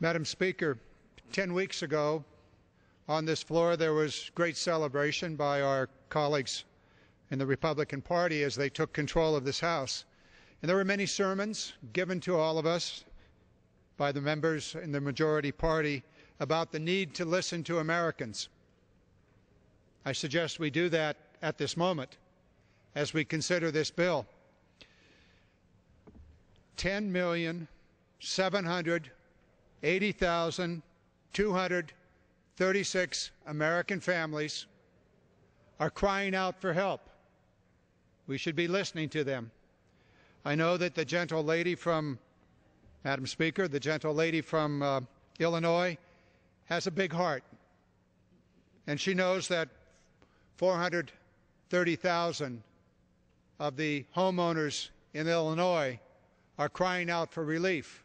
Madam Speaker, 10 weeks ago on this floor there was great celebration by our colleagues in the Republican Party as they took control of this House. And there were many sermons given to all of us by the members in the majority party about the need to listen to Americans. I suggest we do that at this moment as we consider this bill. 10 million 780,236 American families are crying out for help. We should be listening to them. I know that the gentle lady from, Madam Speaker, the gentle lady from uh, Illinois has a big heart. And she knows that 430,000 of the homeowners in Illinois are crying out for relief.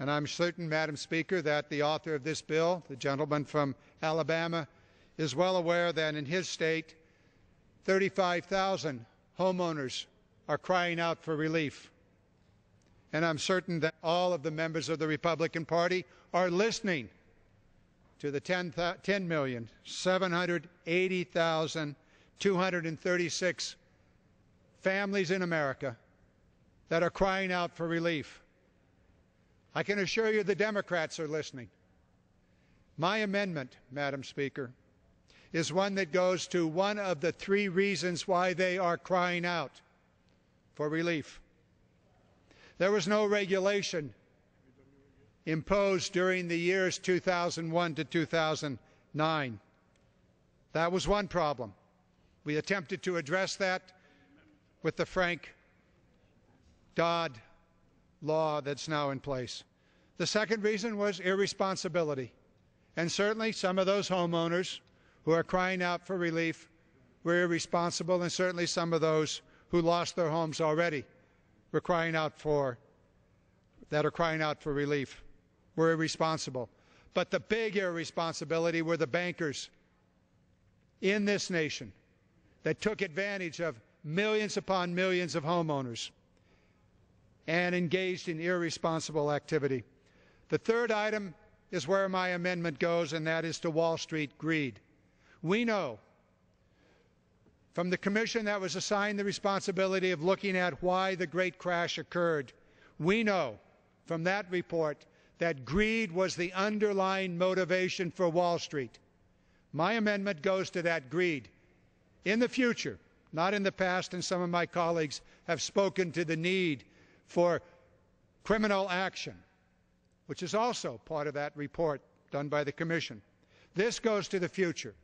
And I'm certain, Madam Speaker, that the author of this bill, the gentleman from Alabama, is well aware that in his state, 35,000 homeowners are crying out for relief. And I'm certain that all of the members of the Republican Party are listening to the 10, 10,780,236 families in America that are crying out for relief. I can assure you the Democrats are listening. My amendment, Madam Speaker, is one that goes to one of the three reasons why they are crying out for relief. There was no regulation imposed during the years 2001 to 2009. That was one problem. We attempted to address that with the Frank Dodd law that's now in place. The second reason was irresponsibility. And certainly some of those homeowners who are crying out for relief were irresponsible, and certainly some of those who lost their homes already were crying out for that are crying out for relief were irresponsible. But the big irresponsibility were the bankers in this nation that took advantage of millions upon millions of homeowners and engaged in irresponsible activity. The third item is where my amendment goes, and that is to Wall Street greed. We know from the commission that was assigned the responsibility of looking at why the great crash occurred, we know from that report that greed was the underlying motivation for Wall Street. My amendment goes to that greed. In the future, not in the past, and some of my colleagues have spoken to the need for criminal action, which is also part of that report done by the Commission. This goes to the future.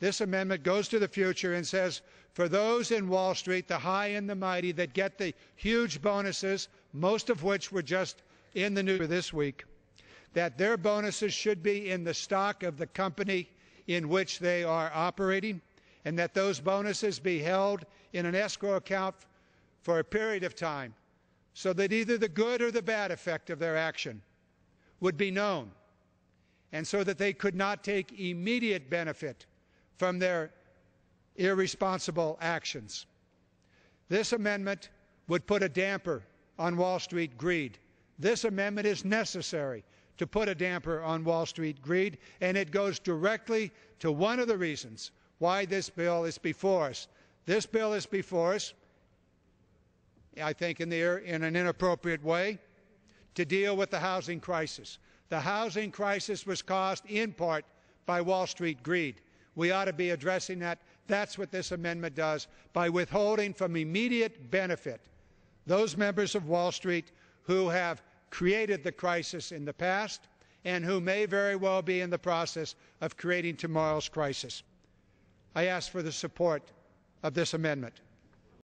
This amendment goes to the future and says for those in Wall Street, the high and the mighty that get the huge bonuses, most of which were just in the news this week, that their bonuses should be in the stock of the company in which they are operating, and that those bonuses be held in an escrow account for a period of time so that either the good or the bad effect of their action would be known, and so that they could not take immediate benefit from their irresponsible actions. This amendment would put a damper on Wall Street greed. This amendment is necessary to put a damper on Wall Street greed, and it goes directly to one of the reasons why this bill is before us. This bill is before us I think, in, the, in an inappropriate way to deal with the housing crisis. The housing crisis was caused in part by Wall Street greed. We ought to be addressing that. That's what this amendment does by withholding from immediate benefit those members of Wall Street who have created the crisis in the past and who may very well be in the process of creating tomorrow's crisis. I ask for the support of this amendment.